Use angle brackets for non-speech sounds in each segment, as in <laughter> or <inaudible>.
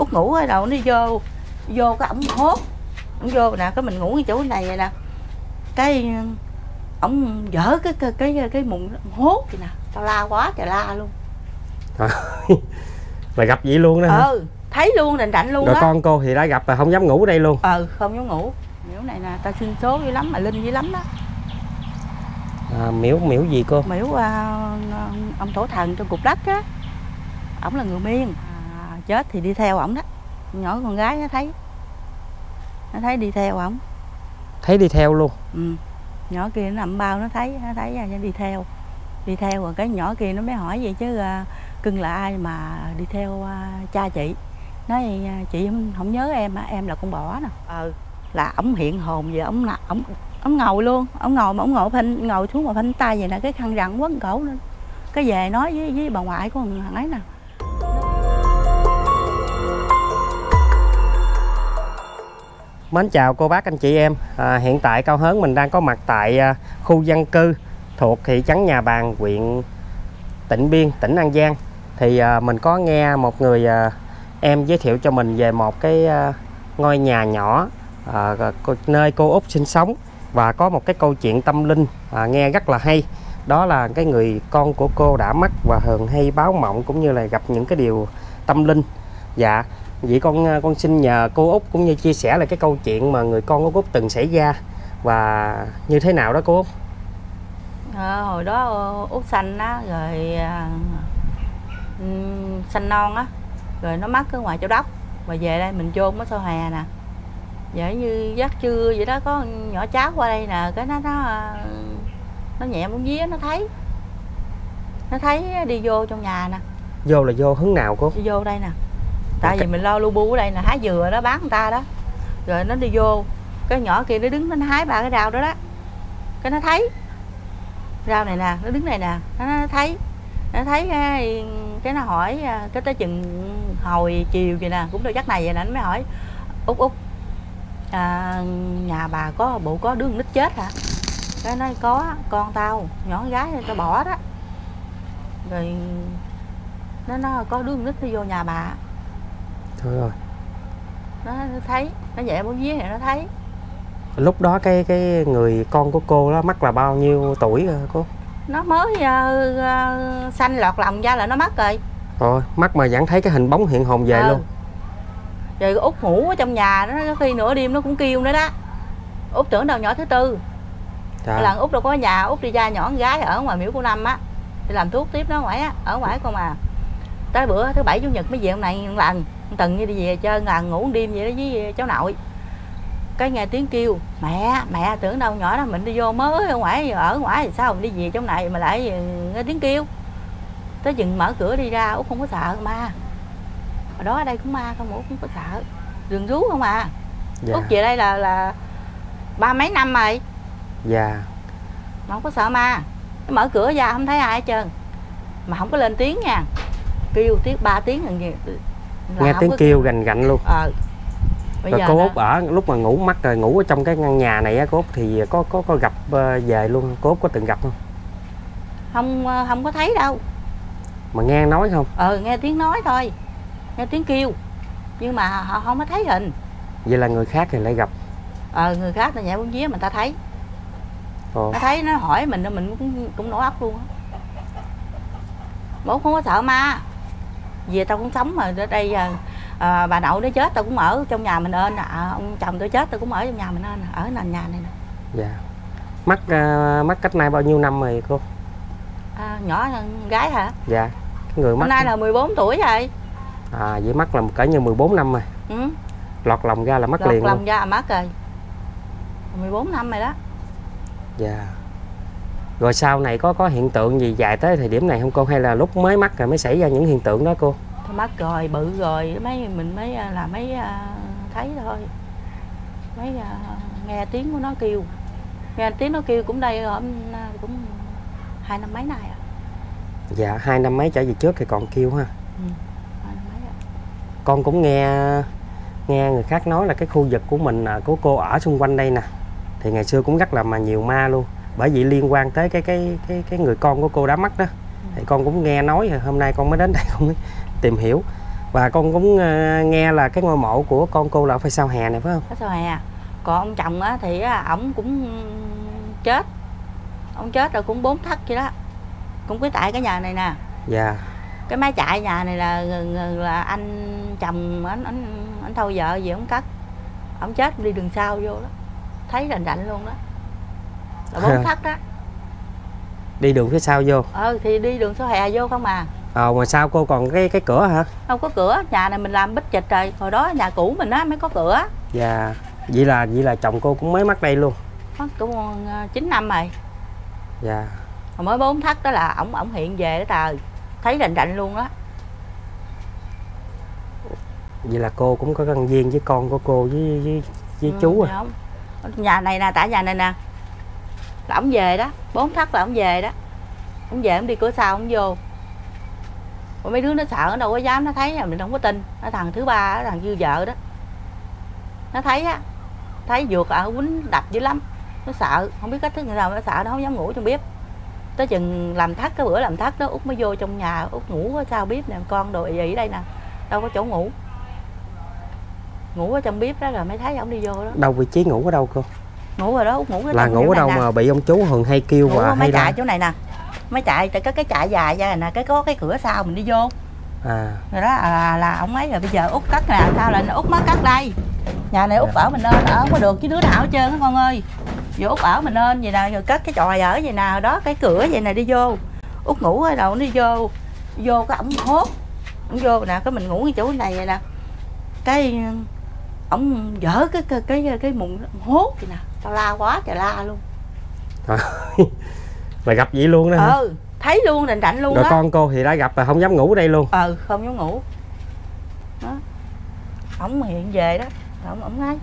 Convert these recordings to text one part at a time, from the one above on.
út ngủ ở đâu? Nó vô vô cái ổng hốt. Ổng vô nè cái mình ngủ cái chỗ này vậy nè. Cái ổng dở cái cái cái cái mùng hốt vậy nè. Tao la quá trời la luôn. Là gặp vậy luôn đó hả? ừ thấy luôn rành rành luôn rồi đó con cô thì đã gặp là không dám ngủ ở đây luôn. Ừ không dám ngủ. Miễu này nè ta xuyên số dữ lắm mà linh dữ lắm đó. À, miễu miễu gì cô? Miễu à, ông tổ thần trong cục đất á. Ổng là người miên chết thì đi theo ổng đó. Nhỏ con gái nó thấy nó thấy đi theo ổng. Thấy đi theo luôn? Ừ. nhỏ kia nó nằm bao nó thấy nó thấy à, nó đi theo. Đi theo rồi cái nhỏ kia nó mới hỏi vậy chứ à, cưng là ai mà đi theo à, cha chị? Nói chị không, không nhớ em á em là con bò nè. Ừ. Là ổng hiện hồn vậy ổng nè ổng ổng ngồi luôn. Ổng ngồi mà ổng ngồi phanh ngồi xuống mà phanh tay vậy nè cái khăn rằn quấn cổ lên cái về nói với với bà ngoại của thằng ấy nè Mến chào cô bác anh chị em. À, Hiện tại Cao Hớn mình đang có mặt tại à, khu dân cư thuộc thị trấn Nhà bàn huyện tỉnh Biên, tỉnh An Giang. Thì à, mình có nghe một người à, em giới thiệu cho mình về một cái à, ngôi nhà nhỏ à, nơi cô Út sinh sống. Và có một cái câu chuyện tâm linh à, nghe rất là hay. Đó là cái người con của cô đã mất và thường hay báo mộng cũng như là gặp những cái điều tâm linh. Dạ. Vậy con con xin nhờ cô Út cũng như chia sẻ lại cái câu chuyện mà người con của cô Út từng xảy ra. Và như thế nào đó cô Út. Ờ, hồi đó út xanh á rồi à, xanh non á rồi nó mắc ở ngoài châu đốc. Và về đây mình chôn ở sau hè nè. Vậy như giấc trưa vậy đó có nhỏ cháu qua đây nè cái nó nó à, nó nhẹ muốn vía nó thấy. Nó thấy đi vô trong nhà nè. Vô là vô hướng nào cô? vô đây nè tại vì mình lo lu bu ở đây nè hái dừa đó bán người ta đó. Rồi nó đi vô cái nhỏ kia nó đứng nó hái ba cái rau đó đó. Cái nó thấy rau này nè nó đứng này nè nó, nó thấy nó thấy cái, cái nó hỏi à, cái tới chừng hồi chiều vậy nè cũng đâu chắc này vậy nè nó mới hỏi út út à, nhà bà có bộ có đứa nít chết hả? Cái nói có con tao nhỏ con gái tao bỏ đó. Rồi nó nó có đứa nít nó vô nhà bà Thôi rồi. nó thấy nó vậy muốn vía thì nó thấy Lúc đó cái cái người con của cô đó mất là bao nhiêu tuổi rồi cô? nó mới uh, uh, xanh lọt lòng ra là nó mất rồi Rồi, mắt mà vẫn thấy cái hình bóng hiện hồn về Ừ. luôn. rồi út ngủ ở trong nhà nó có khi nửa đêm nó cũng kêu nữa đó út tưởng đâu nhỏ thứ tư Trời. lần út đâu có nhà út đi ra nhỏ con gái ở ngoài miễu cô năm á đi làm thuốc tiếp đó ngoài á ở ngoài con mà tới bữa thứ bảy chủ nhật mới về hôm này một lần tuần như đi về chơi lần ngủ đêm vậy đó với cháu nội. Cái nghe tiếng kêu mẹ mẹ tưởng đâu nhỏ đó mình đi vô mới ở ngoài ở ngoài thì sao mình đi về trong này mà lại nghe tiếng kêu? Tới chừng mở cửa đi ra út không có sợ ma ở đó ở đây cũng ma không? Út không có sợ. Rừng rú không à. Dạ. út về đây là là ba mấy năm rồi. Dạ. mà không có sợ ma. Mở cửa ra không thấy ai hết trơn. Mà không có lên tiếng nha. Kêu tiếng ba tiếng lần gì là Nghe tiếng có- kêu gành gạnh luôn. ờ bây Rồi giờ cô Út ở lúc mà ngủ mắt rồi ngủ ở trong cái căn nhà này á cô Út thì có có có gặp ờ, về luôn không? Cô Út có từng gặp không? không ờ, không có thấy đâu Mà nghe nói không? ờ nghe tiếng nói thôi nghe tiếng kêu nhưng mà họ không có thấy hình Vậy là người khác thì lại gặp. ờ người khác ta nhẹ bốn vía mà ta thấy Ồ. nó thấy nó hỏi mình mình cũng cũng nổ óc luôn á bố không có sợ ma về tao cũng sống mà ở đây à, à, bà nội nó chết tao cũng ở trong nhà mình ơn à, ông chồng tôi chết tao cũng ở trong nhà mình ơn ở nền nhà này nè Dạ. Mất ờ, mất cách nay bao nhiêu năm rồi cô? à, nhỏ gái hả Dạ. Cái người mất hôm nay là 14 tuổi rồi À vậy mất là cỡ như 14 năm rồi. ừ. Lọt lòng ra là mất lọt liền lòng luôn. ra là mất rồi 14 năm rồi đó Dạ. Rồi sau này có có hiện tượng gì dài tới thời điểm này không cô hay là lúc mới mắc rồi mới xảy ra những hiện tượng đó cô? thôi mất rồi bự rồi mấy mình mới à, là mấy à, thấy thôi mấy à, nghe tiếng của nó kêu nghe tiếng nó kêu cũng đây à, cũng hai năm mấy nay à Dạ hai năm mấy trở về trước thì còn kêu ha. ừ. hai năm mấy. Con cũng nghe nghe người khác nói là cái khu vực của mình của cô ở xung quanh đây nè thì ngày xưa cũng rất là mà nhiều ma luôn. Bởi vì liên quan tới cái cái cái cái người con của cô đã mất đó. Thì con cũng nghe nói rồi hôm nay con mới đến đây <laughs> con mới tìm hiểu. và con cũng ờ, nghe là cái ngôi mộ của con cô là phải sau hè này phải không? Có sao hè còn ông chồng á thì ổng cũng chết. Ông chết rồi cũng bốn thất vậy đó. Cũng cái tại cái nhà này nè. Dạ. Cái mái chạy nhà này là là anh chồng anh anh anh thôi vợ gì ông cất. Ông chết đi đường sau vô đó. Thấy rành rành luôn đó là bốn thất đó. Đi đường phía sau vô. Ờ thì đi đường số hè vô không à. Ờ mà sao cô còn cái cái cửa hả? Không có cửa nhà này mình làm bích trịch rồi hồi đó nhà cũ mình á mới có cửa. Dạ vậy là vậy là chồng cô cũng mới mắc đây luôn. Mất cũng ờ, chín năm rồi. Dạ. Hồi mới bốn thất đó là ổng ổng hiện về đó trời. Thấy rành rành luôn đó vậy là cô cũng có căn duyên với con của cô với với, với Ừ, chú à? dạ không. nhà này nè tại nhà này nè là ổng về đó bốn thất là ổng về đó. Ổng về ổng đi cửa sau ổng vô. Rồi mấy đứa nó sợ nó đâu có dám nó thấy mình không có tin. Nó thằng thứ ba đó, thằng dư vợ đó. Nó thấy á thấy vượt ở quýnh đập dữ lắm. Nó sợ không biết cách thức như nào nó sợ nó không dám ngủ trong bếp tới chừng làm thắt cái bữa làm thắt đó út mới vô trong nhà út ngủ ở sao bếp nè con đồ gì ở đây nè đâu có chỗ ngủ. Ngủ ở trong bếp đó rồi mới thấy ổng đi vô đó. Đâu vị trí ngủ ở đâu cô? Ngủ rồi đó út ngủ ở là ngủ ở đâu nè. mà bị ông chú thường hay kêu và hay chạy chỗ này nè. Mấy chạy tại có cái chạy dài ra nè cái có cái cửa sau mình đi vô. À. Rồi đó là, là ông ấy rồi bây giờ út cắt nè sao lại út mới cắt đây? Nhà này út Dạ. ở mình nên ở không có được chứ đứa nào hết trơn á con ơi. Giờ út ở mình nên vậy nè rồi cất cái tròi ở vậy nè đó cái cửa vậy nè đi vô. Út ngủ ở đâu nó đi vô. Vô cái ổng hốt. Ổng vô nè cái mình ngủ cái chỗ này vậy nè. Cái ổng dở cái cái cái cái mùng hốt vậy nè tao la quá trời la luôn. Là gặp vậy luôn đó hả? ừ thấy luôn rành rành luôn rồi á. con cô thì đã gặp là không dám ngủ ở đây luôn. Ừ không dám ngủ. Đó. Ổng hiện về đó ổng ổng nói.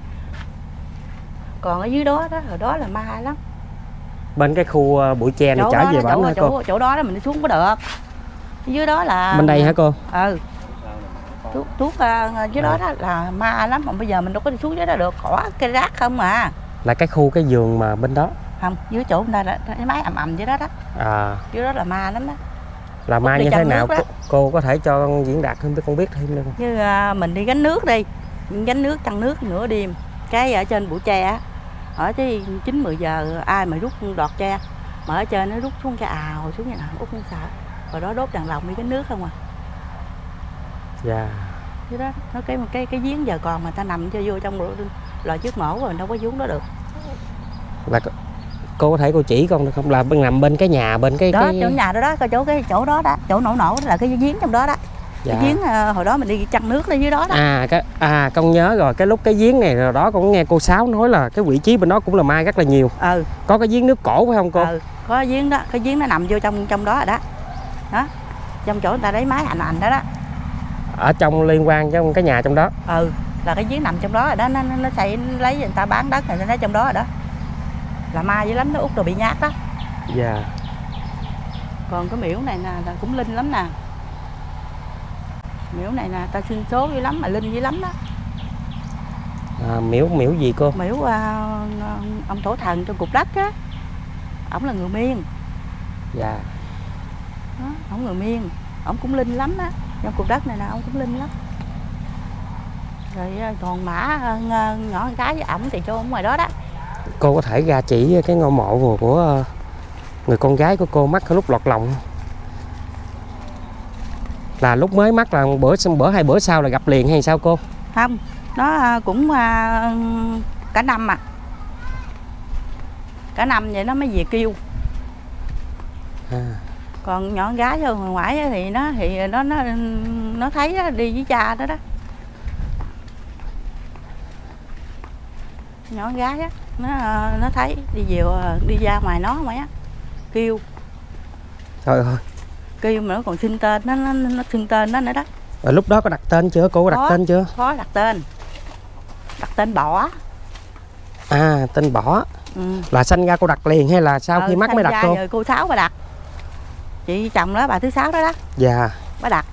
Còn ở dưới đó đó hồi đó là ma lắm. Bên cái khu ờ, bụi tre này trở đó về đó, bển chỗ, hả cô? chỗ, chỗ đó đó mình đi xuống có được. Dưới đó là bên đây hả cô? Ừ. Thuốc thuốc uh, dưới đó À. đó là ma lắm mà bây giờ mình đâu có đi xuống dưới đó được. Cỏ cây rác không à là cái khu cái giường mà bên đó? Không dưới chỗ đây là cái máy ầm ầm dưới đó đó. À. Dưới đó là ma lắm đó là đi như thế nào? cô, cô có thể cho con diễn đạt thêm với con biết thêm được không như à, mình đi gánh nước đi. Gánh nước chăn nước nửa đêm. Cái ở trên bụi tre á ở tới chín mười giờ ai mà rút đọt tre mà ở trên nó rút xuống cái ào xuống vậy nè út không sợ. Rồi đó đốt đèn lồng đi gánh nước không à. Dạ. Chứ đó nó cái cái cái giếng giờ còn mà ta nằm cho vô trong lò trước mổ rồi đâu có xuống đó được là cô- có thể cô chỉ con được không? Là bên nằm bên cái nhà bên cái đó cái chỗ nhà đó đó cái chỗ cái chỗ đó đó chỗ nổ nổ là cái giếng trong đó đó. Dạ. cái giếng à, hồi đó mình đi chăn nước ở dưới đó đó. À cái à con nhớ rồi cái lúc cái giếng này rồi đó con nghe cô sáu nói là cái vị trí bên đó cũng là mai rất là nhiều. Ừ. Có cái giếng nước cổ phải không cô? Ừ có giếng đó cái giếng nó nằm vô trong trong đó rồi đó. Đó trong chỗ người ta lấy máy ảnh ảnh đó đó. Ở trong liên quan trong cái nhà trong đó. Ừ là cái giếng nằm trong đó rồi đó nó nó, nó xây lấy người ta bán đất này nó trong đó rồi đó là ma dữ lắm nó út rồi bị nhát đó. Dạ. Còn cái miễu này nè là cũng linh lắm nè. Miễu này nè ta xuyên số dữ lắm mà linh dữ lắm đó. À, miễu miễu gì cô? Miễu à, ông tổ thần trong cục đất á. Ổng là người miên. Dạ. Đó, ổng người miên. Ổng cũng linh lắm á. Trong cục đất này nè ông cũng linh lắm. Rồi à, còn mã à, nhỏ con cái với ổng thì cho ổng ngoài đó đó cô có thể ra chỉ cái ngôi mộ của, của ờ, người con gái của cô mắc lúc lọt lòng. Là lúc mới mắc là bữa bữa hai bữa sau là gặp liền hay sao cô? Không nó à, cũng à, cả năm à. Cả năm vậy nó mới về kêu. À, còn nhỏ con gái ở ngoài ngoại thì nó thì nó nó nó thấy á, đi với cha đó đó nhỏ con gái á nó nó thấy đi về à, đi ra ngoài nó ngoài á kêu. Thôi thôi kêu mà nó còn xin tên nó nó, nó xin tên nó nữa đó. Rồi lúc đó có đặt tên chưa? Cô có đặt Có. tên chưa? khó đặt tên. Đặt tên bỏ. À tên bỏ. Ừ. là sanh ra cô đặt liền hay là sau Ờ, khi mắc mới đặt ra cô? rồi cô sáu bà đặt. Chị chồng đó bà thứ sáu đó đó. Dạ. Bà đặt.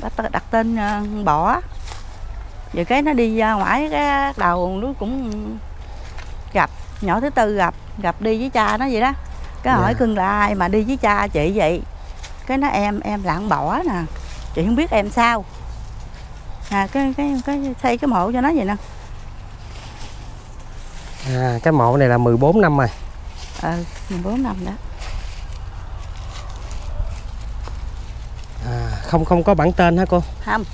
Bà đặt tên ờ, bỏ rồi cái nó đi ra ngoài cái đầu nó cũng gặp nhỏ thứ tư gặp gặp đi với cha nó vậy đó. Cái hỏi Dạ. cưng là ai mà đi với cha chị vậy? Cái nó em em lạng bỏ nè. Chị không biết em sao. À cái cái cái xây cái mộ cho nó vậy nè. À, cái mộ này là 14 năm rồi. Ờ 14 năm đó. À, không không có bản tên hả cô? Không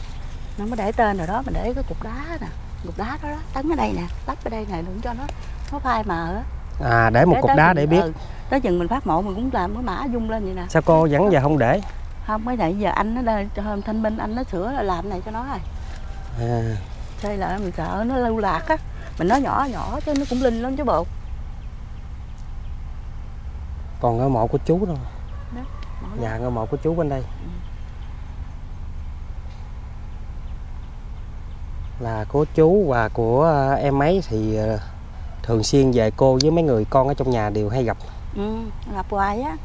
nó mới để tên rồi đó mình để cái cục đá nè. Cục đá đó đó tấn ở đây nè lắp ở đây này đừng cho nó nó phai mờ á. À để một Để cục đá chừng- để biết. ừ, tới chừng mình phát mộ mình cũng làm cái mã dung lên vậy nè. Sao cô vẫn giờ không để? Không mấy này giờ anh nó đây cho hôm thanh minh anh nó sửa là làm này cho nó rồi. À, xây lại mình sợ nó lưu lạc á. Mình nói nhỏ nhỏ chứ nó cũng linh lắm chứ bộ. Còn ngôi mộ của chú đâu? Mở ra. dạ ngôi mộ của chú bên đây là của chú và của ờ, em ấy thì ờ, thường xuyên về cô với mấy người con ở trong nhà đều hay gặp. Ừ gặp hoài á.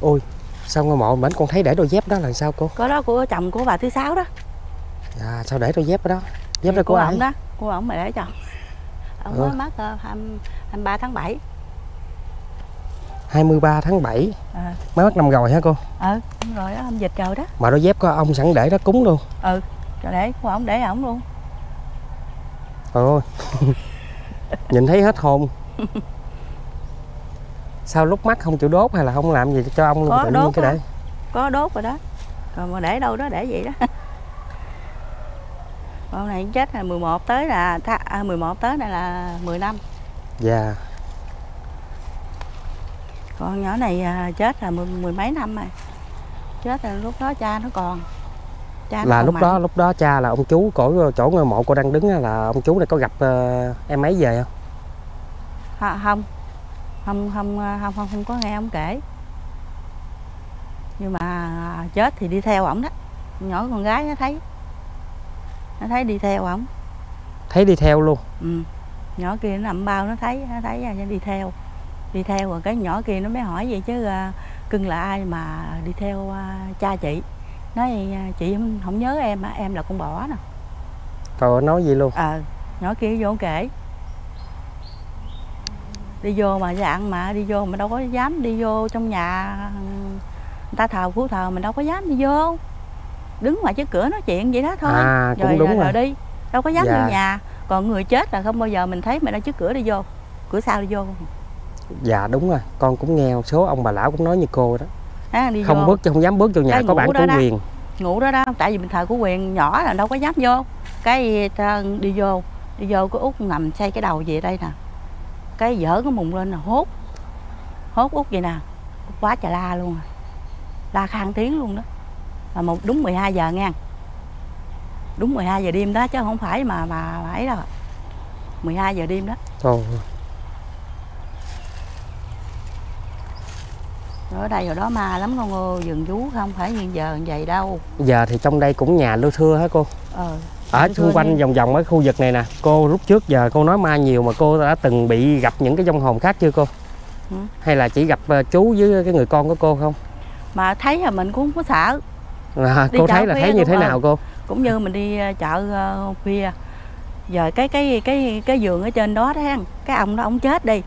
Ôi sao ngôi mộ bển con thấy để đôi dép đó là sao cô? Có đó của chồng của bà thứ sáu đó. À, sao để đôi dép đó? Dép đó của ai? ổng đó của ổng mà để chồng ổng Ừ. mới mất uh, 23 tháng 7 23 tháng 7 à, mới mất năm rồi hả cô? Ừ đúng rồi đó dịch rồi đó. Mà đôi dép có ông sẵn để đó cúng luôn. Ừ cho để của ổng để ổng luôn. Trời ơi. <laughs> Nhìn thấy hết hồn. Sao lúc mắt không chịu đốt hay là không làm gì cho ông luôn? Có tự nhiên đốt cái á. để có đốt rồi đó. Còn mà để đâu đó để vậy đó. <laughs> Con này chết là 11 tới là à, 11 tới này là 10 năm Dạ. Con nhỏ này à, chết là mười, mười mấy năm rồi. Chết là lúc đó cha nó còn cha Là lúc mạnh. đó lúc đó cha là ông chú cổ chỗ ngôi mộ cô đang đứng là ông chú này có gặp ờ, em ấy về không? Ha- không. Không không à, không không không có nghe ông kể. Nhưng mà à, chết thì đi theo ổng đó. Nhỏ con gái nó thấy. Nó thấy đi theo ổng. Thấy đi theo luôn? Ừ. nhỏ kia nó nằm bao nó thấy nó thấy à, nó đi theo. Đi theo rồi cái nhỏ kia nó mới hỏi vậy chứ à, cưng là ai mà đi theo à, cha chị nói à, chị không, nhớ em á em là con bò nè. Cô nói gì luôn? Ờ nhỏ kia vô kể đi vô mà dạng mà đi vô mà đâu có dám đi vô trong nhà người ta thờ phú thờ mình đâu có dám đi vô. Đứng ngoài trước cửa nói chuyện vậy đó thôi. À cũng rồi, đúng rồi, rồi. rồi đi đâu có dám Dạ. vô nhà. Còn người chết là không bao giờ mình thấy mình ở trước cửa đi vô cửa sau đi vô. Dạ đúng rồi. Con cũng nghe một số ông bà lão cũng nói như cô đó à, đi Không vô. bước không dám bước vô nhà Cái có đó chủ đó. quyền. Ngủ đó đó tại vì mình thờ của quyền nhỏ là đâu có dám vô. Cái ta đi vô đi vô cái út nằm xây cái đầu về đây nè. Cái dở cái mùng lên là hốt. Hốt út vậy nè quá trời la luôn à. la khang tiếng luôn đó. Là một đúng 12 giờ ngang đúng 12 giờ đêm đó chứ không phải mà mà mà ấy đâu. 12 giờ đêm đó. Thôi ở đây rồi đó ma lắm con ơi vườn vú không phải như giờ như vậy đâu. Giờ thì trong đây cũng nhà lưu thưa hả cô? Ờ ở xung quanh đi. vòng vòng ở khu vực này nè cô lúc trước giờ cô nói ma nhiều mà cô đã từng bị gặp những cái vong hồn khác chưa cô? Ừ. hay là chỉ gặp ờ, chú với cái người con của cô không? Mà thấy là mình cũng không có sợ. À, Đi cô thấy là thấy như thế nào cô? Cũng như mình đi ờ, chợ ờ, khuya. Giờ cái cái cái cái giường ở trên đó đó cái ông đó ông chết đi.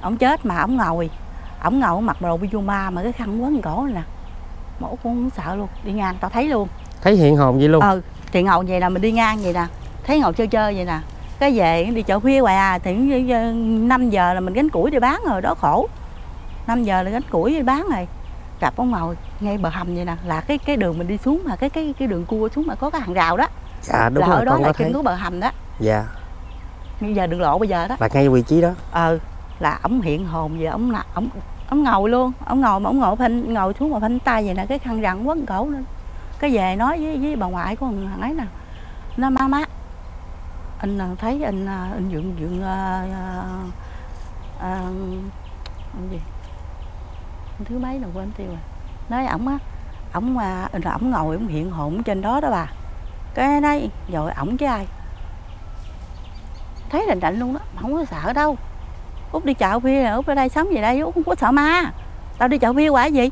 Ông chết mà ông ngồi ông ngồi ông mặc đồ pyjama mà cái khăn quấn cổ này nè. Mà út cũng không sợ luôn đi ngang tao thấy luôn. Thấy hiện hồn gì luôn? Ờ thì ngồi vậy nè mình đi ngang vậy nè. Thấy ngồi chơi chơi vậy nè. Cái về đi chợ khuya hoài à thì năm giờ là mình gánh củi đi bán rồi đó khổ. 5 giờ là gánh củi đi bán rồi. Gặp ông ngồi ngay bờ hầm vậy nè là cái cái đường mình đi xuống mà cái cái cái đường cua xuống mà có cái hàng rào đó. Dạ đúng là rồi ở đó là có trên cái bờ hầm đó. Dạ. Bây giờ đường lộ bây giờ đó. Là ngay vị trí đó. Ờ là ổng hiện hồn vậy ổng là ổng ông ngồi luôn ông ngồi mà ông ngồi phanh ngồi xuống mà phanh tay vậy nè cái khăn rặn quấn cổ lên. Cái về nói với với bà ngoại của thằng ấy nè nó má má anh à, thấy anh à, anh dựng dựng à, à, à gì? Thứ mấy nào quên tiêu rồi. Nói ổng á ổng mà là ổng ngồi ổng hiện hồn trên đó đó bà. Cái đây rồi ổng chứ ai. Thấy rành lạnh luôn đó không có sợ đâu út đi chợ khuya út ở đây sống về đây? Út không có sợ ma. Tao đi chợ khuya quả gì?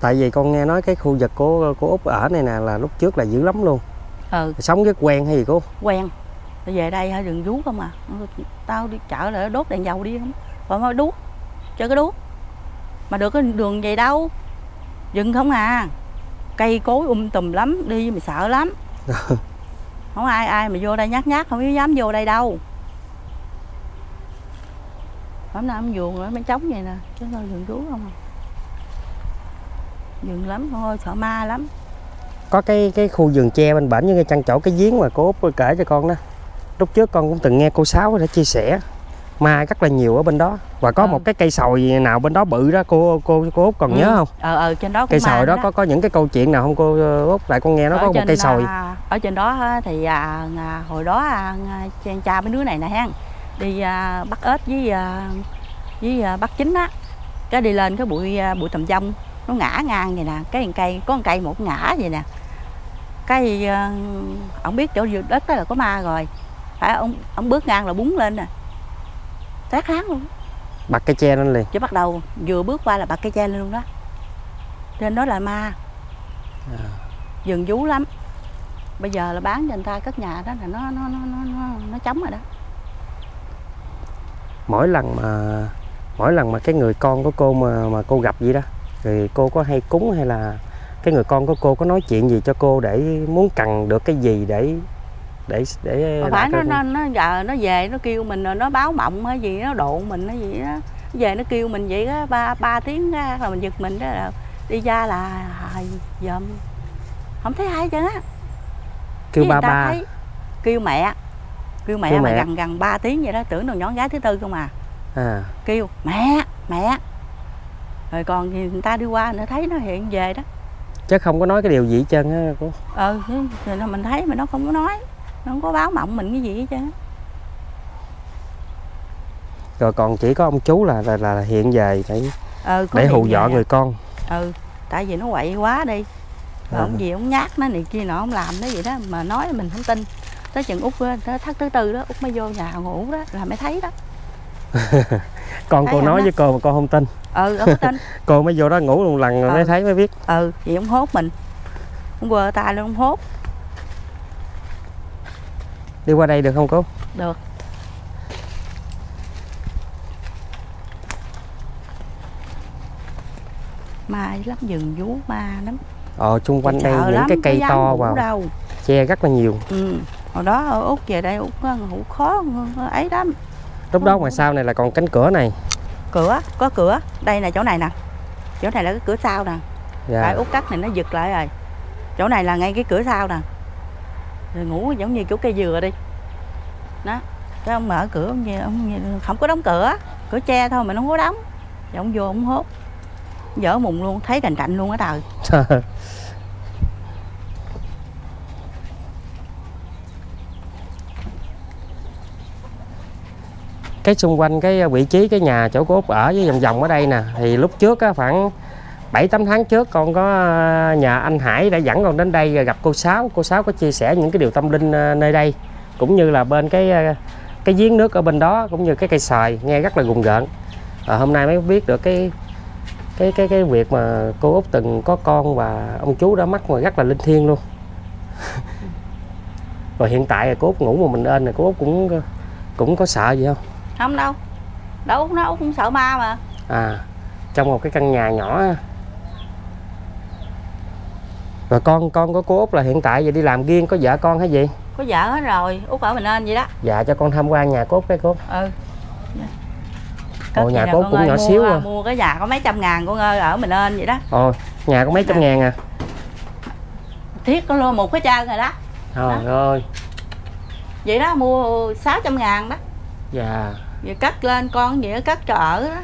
Tại vì con nghe nói cái khu vực của của út ở này nè là lúc trước là dữ lắm luôn. Ừ. Sống rất quen hay gì cô? Quen. Tao về đây hả đừng vú không à? Tao đi chợ là đốt đèn dầu đi không? Còn mà đuốc chơi cái đuốc mà được cái đường vậy đâu? Dừng không à? Cây cối um tùm lắm đi mày sợ lắm. <laughs> Không ai ai mà vô đây nhát nhát không dám vô đây đâu hôm nào em vuông ở bên trống vậy nè. Chứ thôi vườn rú không à. Vườn lắm thôi sợ ma lắm. Có cái cái khu vườn tre bên bển như cái chăn chỗ cái giếng mà cô út kể cho con đó. Lúc trước con cũng từng nghe cô sáu đã chia sẻ. Ma rất là nhiều ở bên đó. Và có Ừ. một cái cây sồi nào bên đó bự đó cô cô cô út còn Ừ. nhớ không? Ờ ờ trên đó cây sồi đó nữa có có những cái câu chuyện nào không cô út? Lại con nghe nó Ở có một cây sồi à, ở trên đó thì à, à, hồi đó à, à, cha, mấy đứa này nè ha đi à, bắt ếch với à, với à, bắt chính á. Cái đi lên cái bụi à, bụi tầm dông nó ngã ngang vậy nè cái cây có một cây một ngã vậy nè. Cái à, ông biết chỗ đất đó là có ma rồi phải ông ông bước ngang là búng lên nè. Tát kháng luôn. Bật cây tre lên liền. Chứ bắt đầu vừa bước qua là bật cây tre lên luôn đó. Trên đó là ma. Vườn vú lắm. Bây giờ là bán cho người ta cất nhà đó là nó nó nó nó nó, nó chống rồi đó mỗi lần mà mỗi lần mà cái người con của cô mà mà cô gặp vậy đó thì cô có hay cúng hay là cái người con của cô có nói chuyện gì cho cô để muốn cần được cái gì để để để mà phải nó nó nó giờ nó về nó kêu mình rồi nó báo mộng hay gì nó độ mình hay gì đó. Nó về nó kêu mình vậy đó ba ba tiếng ra là mình giật mình đó là đi ra là dòm. Không thấy ai chứ á. Kêu ba ba. thấy kêu mẹ kêu mẹ Kêu mà mẹ. gần gần 3 tiếng vậy đó tưởng đâu nhỏ gái thứ tư không à. À. Kêu mẹ mẹ. Rồi còn thì người ta đi qua nó thấy nó hiện về đó. Chứ không có nói cái điều gì hết trơn á cô. Ừ nó mình thấy mà nó không có nói nó không có báo mộng mình cái gì hết trơn rồi còn chỉ có ông chú là là, là hiện về để ừ để hù dọa người con. Ừ tại vì nó quậy quá đi. Rồi À. ông gì ông nhát nó này kia nọ ông làm nó vậy đó mà nói mình không tin tới chừng út tới thắt thứ tư đó út mới vô nhà ngủ đó là mới thấy đó. <laughs> Con Thấy cô không nói đó? với cô mà con không tin. Ừ ông tin. <laughs> Cô mới vô đó ngủ một lần Ừ. mới thấy mới biết. Ừ vậy ông hốt mình. Ông quơ tay lên ông hốt. Đi qua đây được không cô? Được. Ma lắm rừng vú ma lắm. Ờ chung quanh đây những lắm, cái cây to vào đâu. che rất là nhiều. Ừ. hồi đó ở út về đây có ngủ khó ấy lắm. Lúc đó ngoài sau này là còn cánh cửa này. Cửa có cửa. Đây là chỗ này nè. Chỗ này là cái cửa sau nè. Dạ. Tại út cắt này nó giật lại rồi. Chỗ này là ngay cái cửa sau nè. Rồi ngủ giống như chỗ cây dừa đi. Đó. Cái ông mở cửa ông, ông không có đóng cửa. Cửa tre thôi mà nó không có đóng. Rồi ông vô ông hốt. Dở mùng luôn thấy cành cạnh luôn á trời <laughs> cái xung quanh cái à, vị trí cái nhà chỗ của út ở với vòng vòng ở đây nè. Thì lúc trước á, khoảng 7 8 tháng trước con có à, nhà anh Hải đã dẫn con đến đây gặp cô Sáu. Cô Sáu có chia sẻ những cái điều tâm linh à, nơi đây cũng như là bên cái cái giếng nước ở bên đó cũng như cái cây xoài nghe rất là gùng gợn. À, hôm nay mới biết được cái cái cái cái việc mà cô út từng có con và ông chú đã mắc mà rất là linh thiêng luôn. <laughs> Rồi hiện tại là cô út ngủ một mình ên này cô út cũng cũng có sợ gì không? Không đâu. Đâu út nó út cũng sợ ma mà. À trong một cái căn nhà nhỏ rồi con con của cô út là hiện tại giờ đi làm riêng có vợ con hay gì? Có vợ hết rồi út ở mình nên vậy đó. Dạ cho con tham quan nhà cô út cái cô út. Ừ. Ồ, Cất nhà vậy nè, cô cũng ơi, nhỏ mua, xíu à. mua cái nhà có mấy trăm ngàn con ơi ở mình nên vậy đó. Ồ nhà có mấy trăm ngàn à? Thiết có luôn một cái chân rồi đó. Trời ơi. Vậy đó mua 600 ngàn đó. Dạ vậy cắt lên con vậy cắt cho ở đó.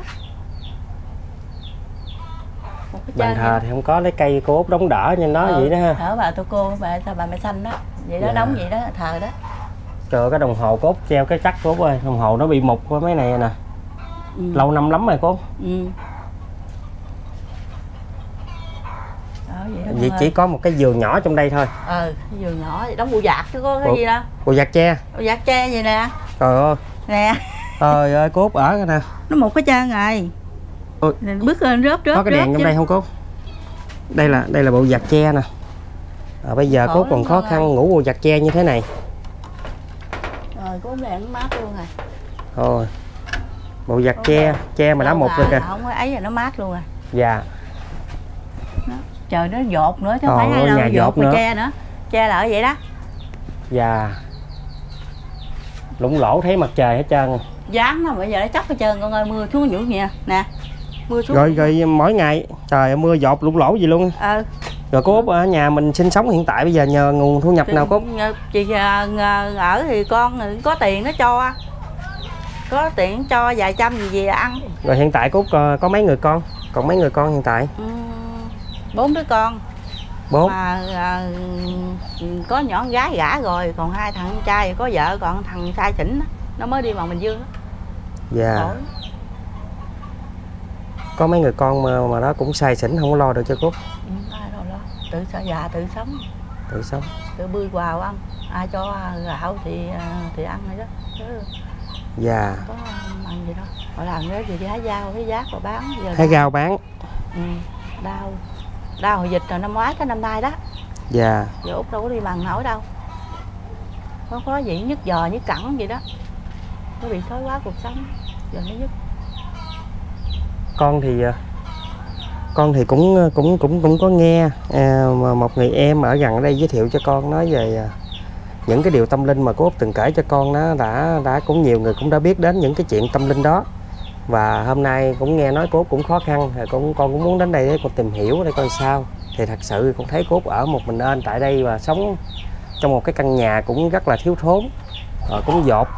Bàn thờ thì không có lấy cây cô út đóng đỡ như nó Ừ, vậy đó ha. Thở bà tôi cô bà sao bà mẹ xanh đó. Vậy đó Dạ. đóng vậy đó thờ đó. Trời cái đồng hồ cô út treo cái chắc cô út ơi. Đồng hồ nó bị mục với mấy này nè. Ừ. lâu năm lắm rồi cô út ừ. đó vậy đó vậy chỉ ơi. có một cái giường nhỏ trong đây thôi. Ờ cái giường nhỏ đóng bụi giặt chứ có cái Ủa? gì đâu. Cô giặt tre? Bụi giặt tre vậy nè. Trời ơi. Nè trời ơi cô út ở cái nè. Nó một cái chân rồi. Ôi. Bước lên rớp rớp có cái rớp đèn trong chứ. đây không cô đây là đây là bộ giặt tre nè. À, bây giờ Khổ lắm còn khó khăn ơi. ngủ bộ giặt tre như thế này. Rồi có đèn mát luôn rồi. Thôi bộ giặt Có tre tre mà đã Đâu một rồi kìa. không ấy là nó mát luôn rồi dạ. Trời nó dột nữa chứ không phải hay đâu dột nữa. che nữa. Che là ở vậy đó. Dạ. Lũng lỗ thấy mặt trời hết trơn dán nó bây giờ nó chắc hết trơn con ơi mưa xuống nhũ nè nè mưa xuống. Rồi rồi mỗi ngày Trời ơi, mưa dột lũng lỗ gì luôn. Ờ. Rồi cô Út ở nhà mình sinh sống hiện tại bây giờ nhờ nguồn thu nhập nào cô chị ng- ở thì con có tiền nó cho có tiền cho vài trăm gì gì ăn. Rồi hiện tại cô Út có, có mấy người con? Còn mấy người con hiện tại? Ừm, bốn đứa con. Bốn. Mà à, có nhỏ con gái gả rồi còn hai thằng trai có vợ còn thằng sai xỉn á, nó mới đi bằng bình dương. Dạ. Có mấy người con mà, mà nó cũng say xỉn không có lo được cho cô Út Ừ, ai đâu lo. Tự sợ già tự sống. Tự sống. Tự bươi quào ăn ai cho gạo thì à, thì ăn rồi đó. Chứ Dạ. có ăn gì đâu. Họ làm cái gì đi hái rau hái giác rồi bán giờ đau. gao bán. Ừ, đau. Đau hồi dịch rồi năm ngoái tới năm nay đó. Dạ. Giờ út đâu có đi bằng nổi đâu. Có có gì nhức giò nhức cẳng gì đó nó bị xói quá cuộc sống. Giờ nó nhức. Con thì à, con thì cũng à, cũng cũng cũng có nghe. À, mà một người em ở gần đây giới thiệu cho con nói về à, những cái điều tâm linh mà cô Út từng kể cho con nó đã đã cũng nhiều người cũng đã biết đến những cái chuyện tâm linh đó. Và hôm nay cũng nghe nói cô cũng khó khăn thì cũng con cũng muốn đến đây để con tìm hiểu để coi sao. Thì thật sự con thấy cô ở một mình nên tại đây và sống trong một cái căn nhà cũng rất là thiếu thốn Ờ, cũng dột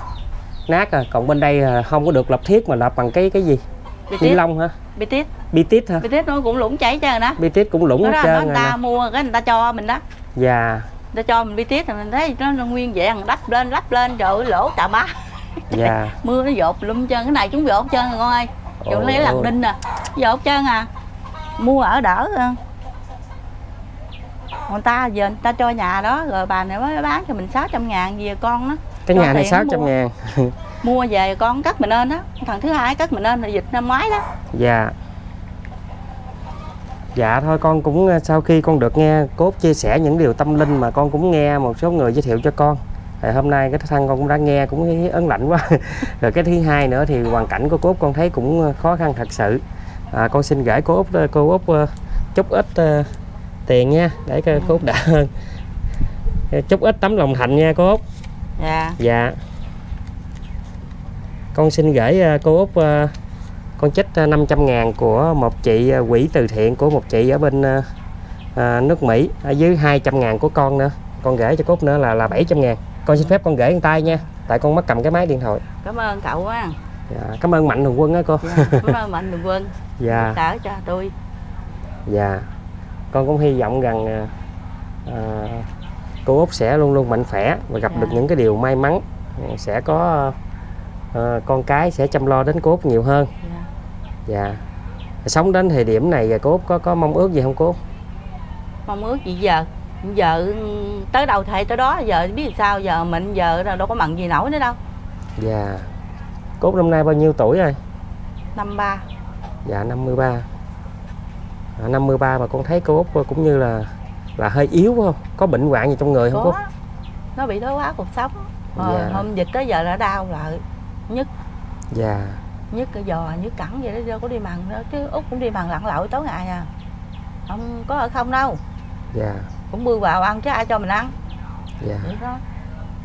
nát à. còn bên đây à, không có được lập thiết mà lập bằng cái cái gì? Ni lông hả? Bị tít. Bi tít hả? Bị tít nó cũng lũng chảy trơn đó. Bi tít cũng lủng đó, hết đó trơn rồi người ta nè. mua cái người ta cho mình đó. Dạ. Người ta cho mình bi tít thì mình thấy nó, nó nguyên vẹn đắp lên đắp lên trời ơi lỗ chà bá dạ. <laughs> Mưa nó dột lum chân cái này chúng dột chân rồi con ơi. Chỗ lấy lằn đinh nè dột chân à. Mua ở đỡ hơn người ta giờ người ta cho nhà đó rồi bà này mới bán cho mình 600 ngàn về con nó cái cho nhà này tiền 600 mua. ngàn. <laughs> Mua về con cắt mình lên đó thằng thứ hai cắt mình lên là dịch năm ngoái đó. Dạ. Dạ thôi con cũng ờ, sau khi con được nghe cốt chia sẻ những điều tâm linh mà con cũng nghe một số người giới thiệu cho con thì hôm nay cái thân con cũng đã nghe cũng thấy ấn lạnh quá. <laughs> Rồi cái thứ hai nữa thì hoàn cảnh của cốt con thấy cũng ờ, khó khăn thật sự. À, con xin gửi cô út ờ, cô út chút ít ờ, tiền nha để cô út đã hơn <laughs> chút ít tấm lòng thành nha cô út dạ. Dạ. Con xin gửi ờ, cô Út ờ, Con trích ờ, 500 ngàn của một chị ờ, quỹ từ thiện của một chị ở bên ờ, ờ, nước Mỹ. Ở dưới 200 ngàn của con nữa. Con gửi cho cô Út nữa là là 700 ngàn. Con xin phép con gửi tay nha. Tại con mất cầm cái máy điện thoại. Cảm ơn cậu á dạ. Cảm ơn Mạnh Thường Quân á cô. Dạ, cảm ơn mạnh thường quân. <laughs> Dạ. Đỡ cho tôi Dạ. Con cũng hy vọng rằng ờ, ờ, cô Út sẽ luôn luôn mạnh khỏe và gặp Dạ. được những cái điều may mắn. Sẽ có ờ, con cái sẽ chăm lo đến cô Út nhiều hơn. Dạ. dạ. Sống đến thời điểm này cô Út có có mong ước gì không cô Út? mong ước gì giờ? Giờ tới đầu thầy tới đó giờ biết sao giờ mình giờ đâu có mặn gì nổi nữa đâu. Dạ. Cô Út năm nay bao nhiêu tuổi rồi? Năm ba. Dạ 53 à, 53 mà con thấy cô Út cũng như là là hơi yếu không? Có bệnh hoạn gì trong người không cô? Có. Út? nó bị thoái hóa cuộc sống. Ờ, Dạ. hôm dịch tới giờ đã đau lại. Nhức. Dạ. Nhức cái giò nhức cẳng vậy đó đâu có đi mặn đâu chứ út cũng đi mặn lặn lội tối ngày à. Không có ở không đâu. Dạ. Cũng bươi vào ăn chứ ai cho mình ăn. Dạ. Vậy đó.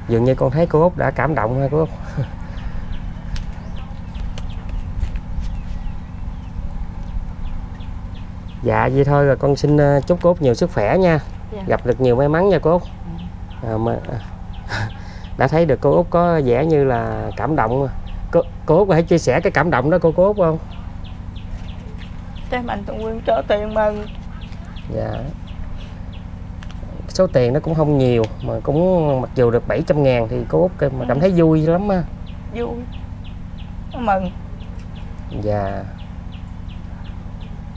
Dường như con thấy cô Út đã cảm động ha cô Út <laughs> dạ vậy thôi rồi con xin ờ, chúc cô Út nhiều sức khỏe nha. Dạ. gặp được nhiều may mắn nha cô Út. À, mà, <laughs> đã thấy được cô Út có vẻ như là cảm động. Cô, cô Út có thể chia sẻ cái cảm động đó cô cô Út không? Cho mạnh thường quân cho tiền mừng dạ. Số tiền nó cũng không nhiều mà cũng mặc dù được 700 ngàn thì cô Út mà cảm thấy vui lắm á vui. Mừng Dạ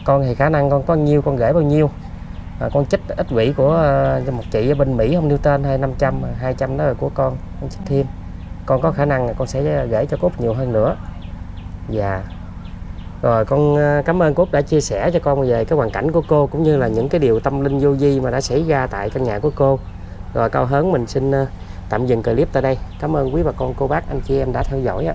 con thì khả năng con có nhiêu con gửi bao nhiêu? À, Con chích ít vĩ của uh, một chị ở bên Mỹ không nêu tên hay 500 200 đó là của con Con chích thêm. Con có khả năng là con sẽ gửi cho cốt nhiều hơn nữa. Và Rồi con à, cảm ơn cốt đã chia sẻ cho con về cái hoàn cảnh của cô Cũng như là những cái điều tâm linh vô vi mà đã xảy ra tại căn nhà của cô. Rồi cao hớn mình xin à, tạm dừng clip tại đây. Cảm ơn quý bà con cô bác anh chị em đã theo dõi ạ.